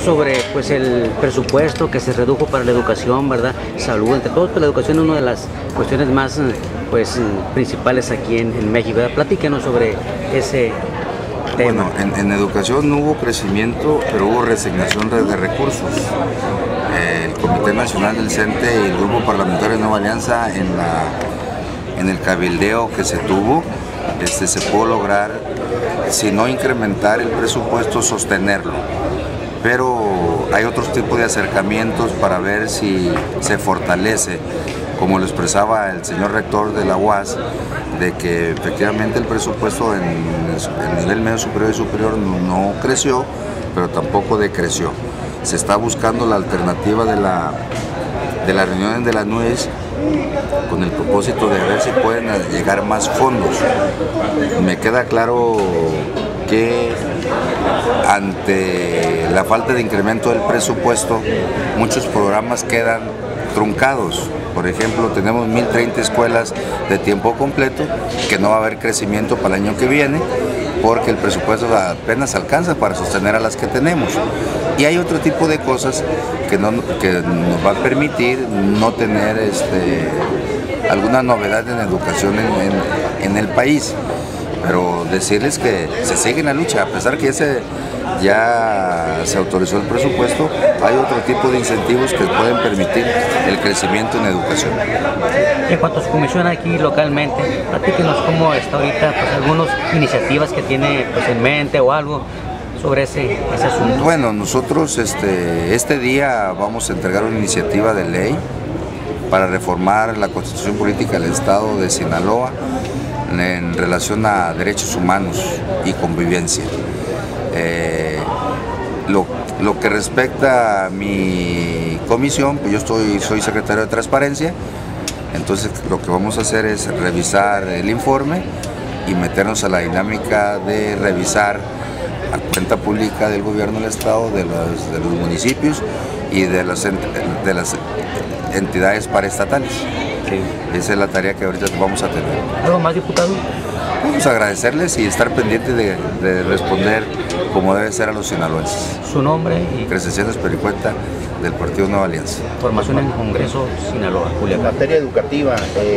sobre pues el presupuesto que se redujo para la educación, ¿verdad? Salud, entre todos, pues, la educación es una de las cuestiones más pues principales aquí en, México. ¿verdad? Sobre ese tema. Bueno, en, educación no hubo crecimiento, pero hubo resignación de, recursos. el Comité Nacional del CENTE y el Grupo Parlamentario de Nueva Alianza en, la, en el cabildeo que se tuvo, este, se pudo lograr, si no incrementar el presupuesto, sostenerlo pero hay otros tipos de acercamientos para ver si se fortalece, como lo expresaba el señor rector de la UAS, de que efectivamente el presupuesto en el nivel medio superior y superior no creció, pero tampoco decreció. Se está buscando la alternativa de la, de las reuniones de las NUES con el propósito de ver si pueden llegar más fondos. Me queda claro que ante la falta de incremento del presupuesto, muchos programas quedan truncados. Por ejemplo, tenemos 1030 escuelas de tiempo completo, que no va a haber crecimiento para el año que viene, porque el presupuesto apenas alcanza para sostener a las que tenemos. Y hay otro tipo de cosas que, no, nos va a permitir no tener este, alguna novedad en educación en el país pero decirles que se sigue en la lucha, a pesar que ese ya se autorizó el presupuesto, hay otro tipo de incentivos que pueden permitir el crecimiento en educación. En cuanto a su comisión aquí localmente, platíquenos cómo está ahorita, pues algunas iniciativas que tiene pues, en mente o algo sobre ese, ese asunto. Bueno, nosotros este, este día vamos a entregar una iniciativa de ley para reformar la constitución política del Estado de Sinaloa en relación a derechos humanos y convivencia. Eh, lo, que respecta a mi comisión, pues yo estoy, soy secretario de Transparencia, entonces lo que vamos a hacer es revisar el informe y meternos a la dinámica de revisar la cuenta pública del gobierno del Estado, de los, de los municipios y de las, de las entidades paraestatales. Esa es la tarea que ahorita vamos a tener. ¿Algo más, diputado? Vamos a agradecerles y estar pendientes de, responder como debe ser a los sinaloenses. ¿Su nombre? Y... Crescenciano Pericuenta del Partido Nueva Alianza. Formación en el Congreso Sinaloa, Julián. En materia educativa. Eh,